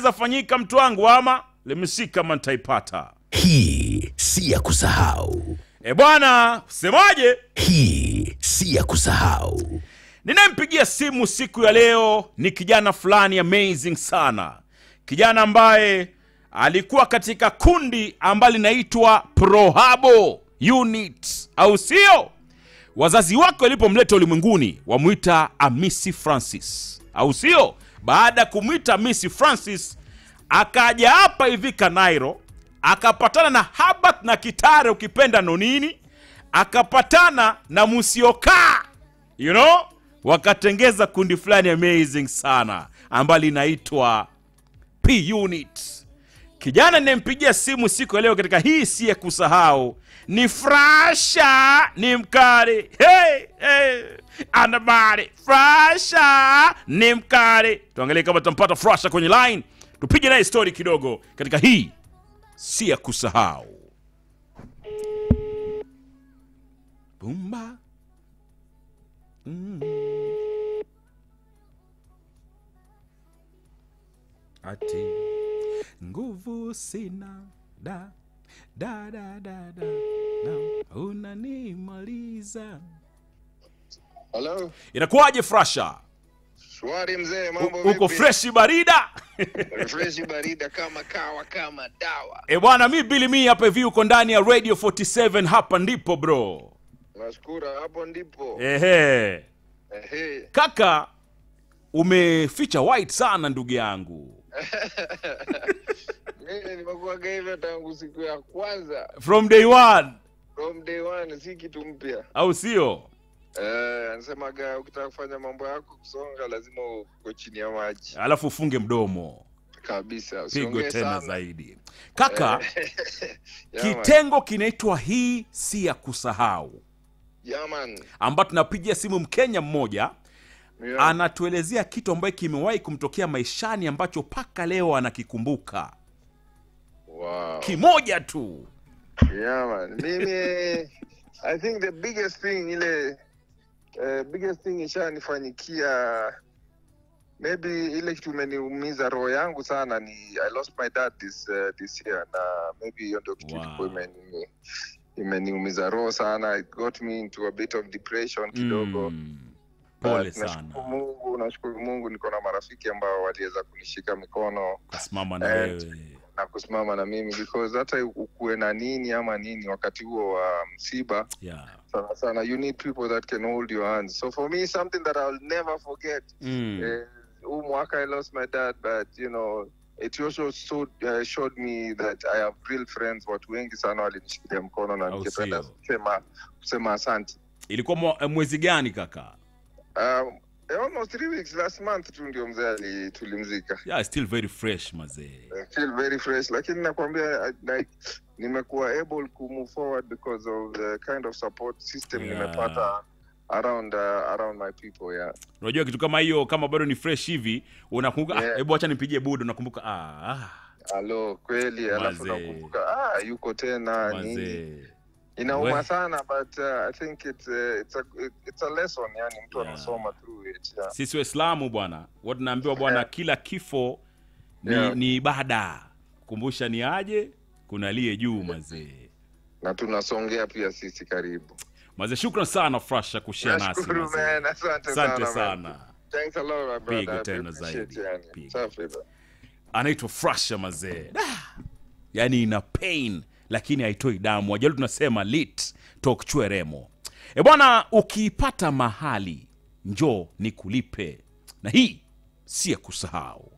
inaweza fanyika mtu wangu ama lemisi kama nitaipata. Hii si ya kusahau. e bwana semaje Hii si ya kusahau. ninayempigia simu siku ya leo ni kijana fulani amazing sana. Kijana ambaye alikuwa katika kundi ambalo linaitwa prohabo unit au sio? Wazazi wake walipomleta ulimwenguni wamwita amisi francis au sio baada ya kumwita Miss francis akaja hapa hivi kanairo akapatana na habat na kitare ukipenda nonini akapatana na Musioka you know? Wakatengeza kundi fulani amazing sana ambayo linaitwa p unit kijana ninayempigia simu siku ya leo katika hii si ya kusahau ni frasha ni mkari hey, hey. anabari frasha ni mkari tuangalie kama tutampata frasha kwenye line. Tupige naye story kidogo katika hii si ya kusahau. Bumba mm. ati nguvu sina. Da da da da da. Da unanimaliza. Hello? inakuwaje frasha? Shwari mzee, mambo uko fresh freshi barida? Freshi barida kama kawa kama dawa. e bwana mi bili mi hapa hivi uko ndani ya radio 47 hapa ndipo bro. Nashukuru, hapo ndipo. ehe. Ehe. kaka umeficha white sana ndugu yangu. Mimi nimekuwaga hivyo tangu siku ya kwanza. From day one. From day one, si kitu mpya. au sio? Eh, anasemaga ukitaka kufanya mambo yako kusonga lazima uko chini ya maji. Alafu ufunge mdomo. Kabisa, pigo tena sana. zaidi. Kaka kitengo kinaitwa hii si ya kusahau. Ambao ambapo tunapigia simu mkenya mmoja yeah. anatuelezea kitu ambayo kimewahi kumtokea maishani ambacho mpaka leo anakikumbuka Wow. kimoja tu Yeah, man. Mimi I think the biggest thing ile uh, biggest thing ishanifanyikia maybe ile kitu imeniumiza roho yangu sana ni I lost my dad this uh, this year na maybe hiyo ndio kitu Wow. imeni imeniumiza roho sana it got me into a bit of depression kidogo mm. Pole sana. Nashukuru Mungu, nashukuru Mungu niko na marafiki ambao waliweza kunishika mikono. Kusimama na Eh, wewe. na kusimama na mimi because hata ukuwe na nini ama nini wakati huo wa msiba yeah. sana sana you need people that can hold your hands. So for me something that i'll never forget mm. is huu mwaka i lost my dad but you know it also showed, uh, showed me that i have real friends. Watu wengi sana walinishikilia mkono na nikipenda ningependa kusema kusema asante. Ilikuwa mwezi gani kaka um, almost three weeks last month tu ndio mzee tulimzika. Yeah, still very fresh mazee. Still very fresh lakini nakwambia like nimekuwa able ku move forward because of the kind of support system Yeah. nimepata around uh, around my people yeah. Unajua kitu kama hiyo kama bado ni fresh hivi unakumbuka Yeah. ah, hebu acha nipigie budo nakumbuka ah, ah, halo kweli alafu nakumbuka ah, yuko tena nini? Mazee inauma sana but uh, i think it, uh, it's, a, it, it's a lesson yani mtu Yeah. anasoma through it yeah. sisi waislamu bwana wa tunaambiwa bwana Yeah. kila kifo ni, Yeah. ni ibada. Kumbusha ni aje kuna aliye juu mazee. Na tunasongea pia sisi karibu. Mazee shukran sana frasha kushare nasi asante, sana, sana. Thanks a lot my brother. Pigo tena zaidi. Anaitwa frasha mazee. Da! yaani ina pain lakini haitoi damu. Wajali tunasema lit tokchwe remo. E bwana ukiipata mahali njoo ni kulipe na hii si ya kusahau